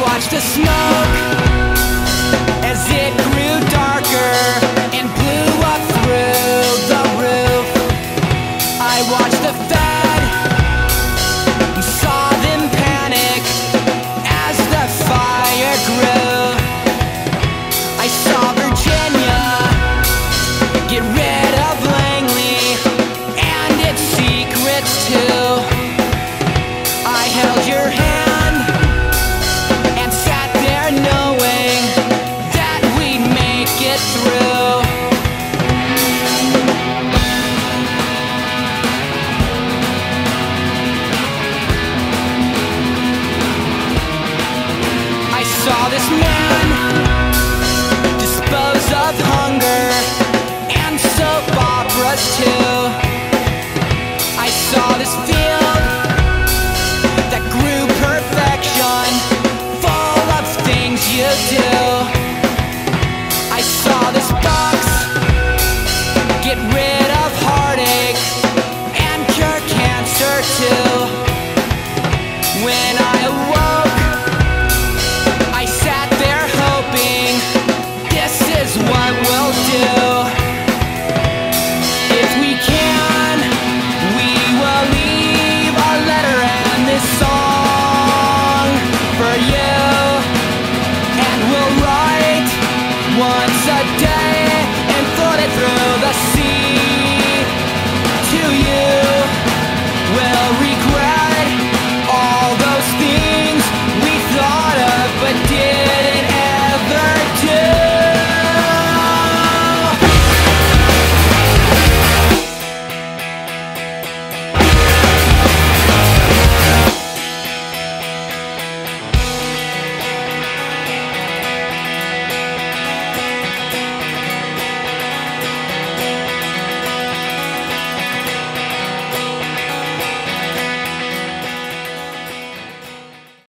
watched the smoke as it grew darker and blew up through the roof. I watched the Fed and saw them panic as the fire grew. I saw Virginia get rid of Langley and its secrets too. this man dispose of hunger and soap operas too. I saw this field that grew perfection, full of things you do. I saw this box get rid of heartache and cure cancer too. When I once a day.